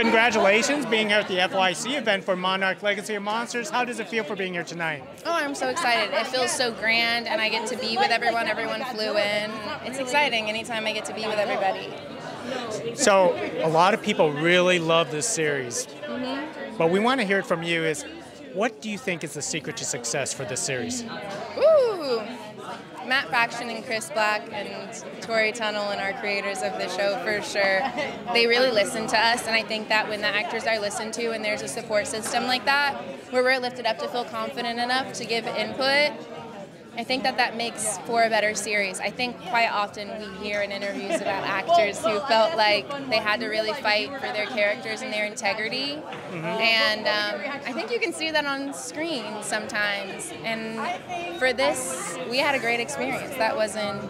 congratulations being here at the FYC event for Monarch Legacy of Monsters. How does it feel for being here tonight? Oh, I'm so excited. It feels so grand, and I get to be with everyone. Everyone flew in. It's exciting anytime I get to be with everybody. So, a lot of people really love this series. Mm-hmm. But we want to hear it from you is what do you think is the secret to success for this series? Ooh, Matt Fraction and Chris Black and Tory Tunnell and our creators of the show for sure. They really listen to us, and I think that when the actors are listened to and there's a support system like that, where we're lifted up to feel confident enough to give input, I think that that makes for a better series. I think quite often we hear in interviews about actors who felt like they had to really fight for their characters and their integrity. Mm-hmm. And um, I think you can see that on screen sometimes. And for this, we had a great experience. That wasn't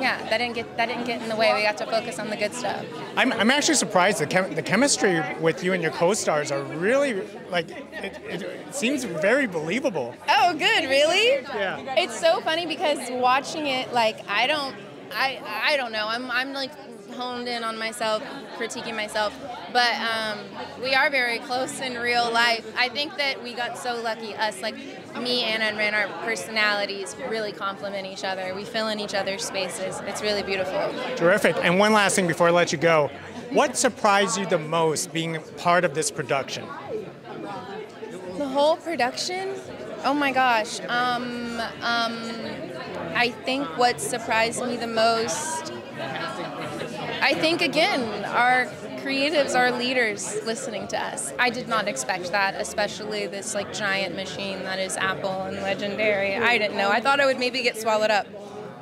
yeah, that didn't get that didn't get in the way. We got to focus on the good stuff. I'm, I'm actually surprised the chem- the chemistry with you and your co-stars are really like it, it, it, seems very believable. Oh, good, really? Yeah. It's so funny because watching it, like I don't, I I don't know. I'm I'm like honed in on myself, critiquing myself. But um, we are very close in real life. I think that we got so lucky, us, like me, Anna, and Ren, our personalities really complement each other. We fill in each other's spaces. It's really beautiful. Terrific. And one last thing before I let you go. What surprised you the most being part of this production? The whole production? Oh my gosh. Um, um, I think what surprised me the most I think again, our creatives, our leaders listening to us. I did not expect that, especially this like giant machine that is Apple and legendary. I didn't know. I thought I would maybe get swallowed up.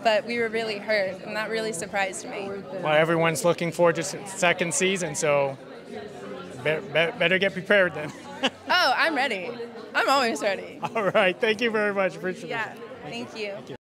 But we were really heard, and that really surprised me. Well, everyone's looking forward to second season, so better get prepared then. oh, I'm ready. I'm always ready. All right. Thank you very much. Appreciate yeah. Thank you. Thank you.